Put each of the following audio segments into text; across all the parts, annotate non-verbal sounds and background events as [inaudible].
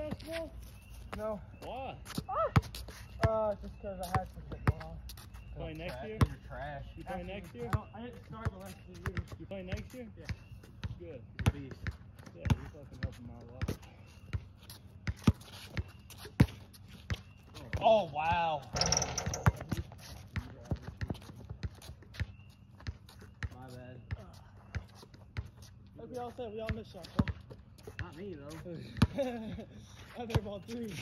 basketball? No. Why? Uh, just because I had some football. Play next Trash. year? Those are trash. You play next year? I, I didn't start the last two years. You play next year? Yeah. Good. Beast. Yeah, you fucking helping my life. Oh, wow. My bad. Like we all said, we all missed shots, Not me, though. huh? [laughs] I think about three.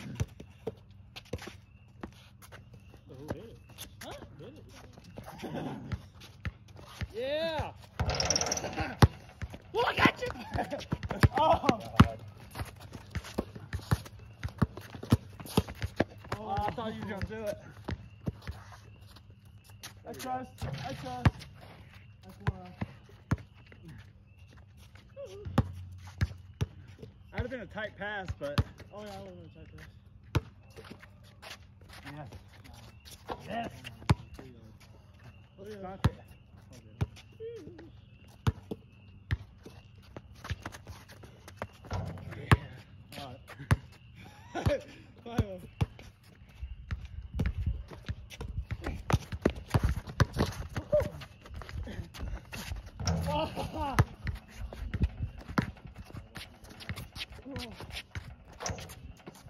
So who hit it? Huh? Hit it. [laughs] yeah. Look at you! [laughs] oh! Oh, I thought you were going to do it. I trust. I trust. That's why. I'd have been a tight pass, but. Oh yeah, I wasn't gonna check this. Yes. Yes. Oh yeah. Stunt it. Finally.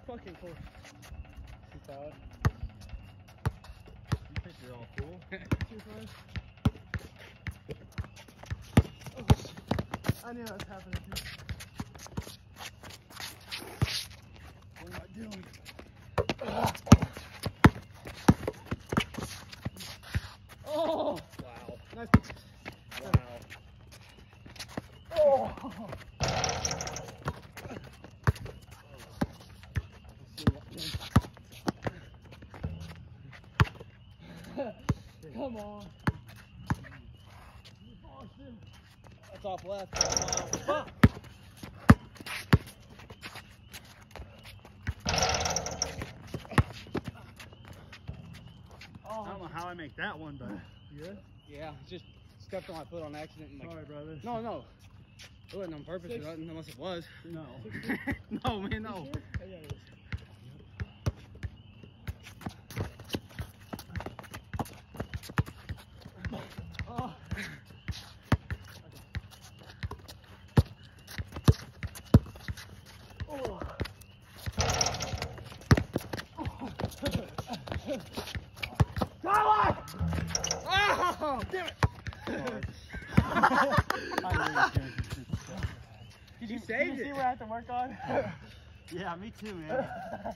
Fucking close. You thought? You think you're all cool? Too close. Oh. I knew that was happening too. What am I doing? Oh! Wow. Nice. Wow. Oh! Come on. Boston. Off left. Fuck. I don't know how I make that one, but. Yeah? Yeah, just stepped on my foot on accident. And like, Sorry, brother. no, no. It wasn't on purpose unless it was. No. [laughs] no, man, no. You sure? Oh, yeah, it is. Oh. Oh. Tyler! Oh, damn it! Did you You saved see it. what I have to work on? [laughs] Yeah, me too, man. [laughs]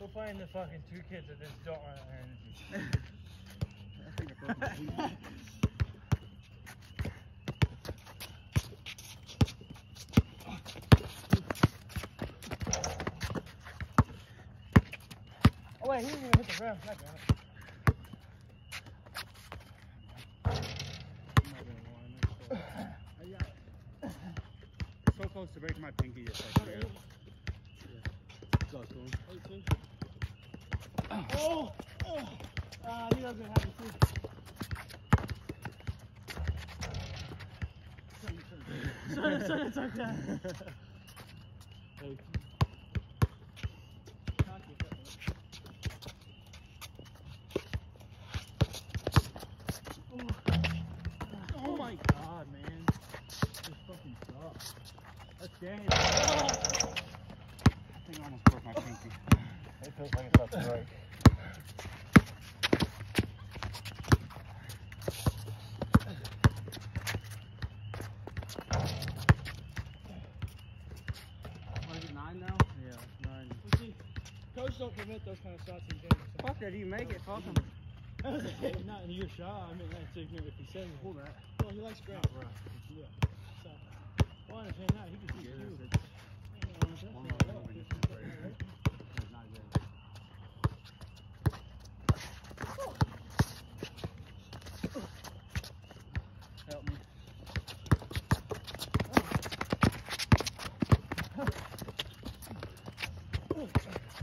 We're playing the fucking two kids that just don't run out of energy. I think I broke my feet. Oh wait, he didn't even hit the rim. God damn it. I'm not gonna lie, I got so close to breaking my pinky just like there. Go, Coon. Oh! Oh! Ah, I knew I was gonna have it too. Sorry, sorry, it's [laughs] okay. I think almost broke my pinky. It feels like it's about to break. What is it, nine now? Yeah, nine. You see, coach don't permit those kind of shots in games. So. Fuck that, you make it. Fuck him. Not in your shot. I mean, that's ignorant if he says it. Pull that. Well, he likes ground. Right. Yeah. So, well, I understand. He can shoot oh, Yeah, I understand One more Yeah, just- just played. That's not good.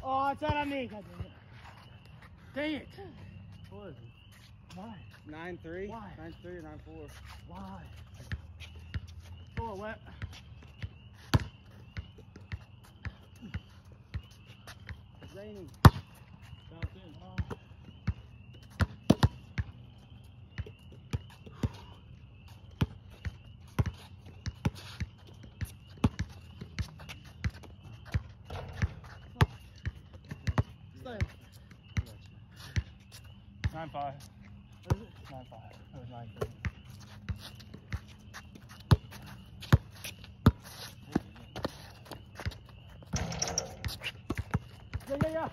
Oh, it's out on me. God damn it. Dang it. What is it? Why? Nine three. Why? Nine three or nine four. Why? Oh, wet. Raining. Bounce in. Stay. Nine five. Nine five. It was nine three. Yeah, yeah, yeah.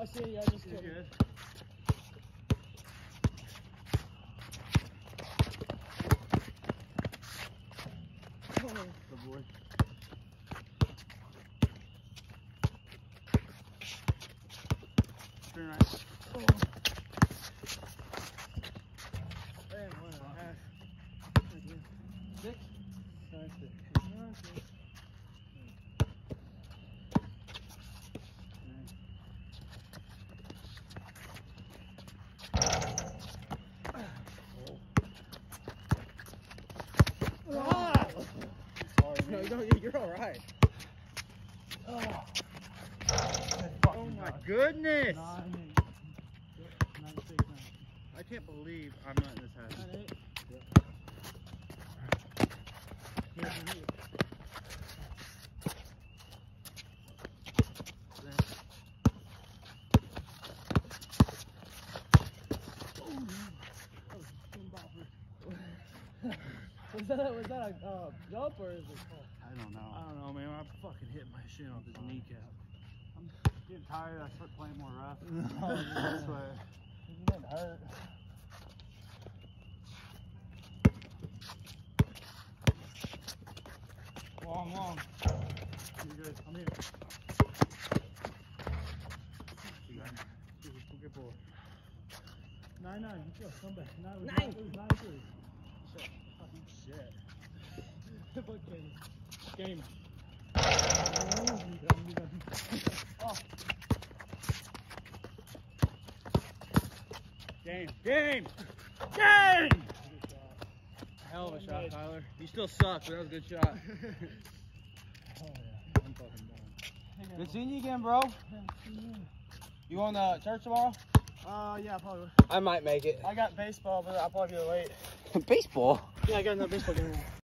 I see you. I just You're it. good. Oh, Good boy. Turn right. man, one and a half. Six. Nine, six. Nine, six. Ah! Sorry, No, man. no, you're [laughs] all right. Oh Oh my goodness! Nine, eight. Yep, nine, six, nine. I can't believe I'm not in this happen. Nine, eight. Here's [laughs] the knee. Was that a, was that a uh, jump or is it? Oh, I don't know. I don't know, man. I fucking hit my shin off his kneecap. I'm getting tired. I start playing more rough. No, I swear. You hurt. Long, long. You're good. I'm here. You got it. Good, good boy. Nine nine. Let's go. Come back. Nine. it Nine. Nine. Shit. Fucking shit. [laughs] Fuck game. Game. Oh, Game. Game. Game. good shot. Hell of a Well shot, made. Tyler. You still suck, but that was a good shot. [laughs] [laughs] Oh, yeah. I'm fucking done. Good seeing you again, bro. You going to church tomorrow? Uh, yeah, probably. I might make it. I got baseball, but I'll probably be late. [laughs] Baseball? Yeah, I got another baseball game.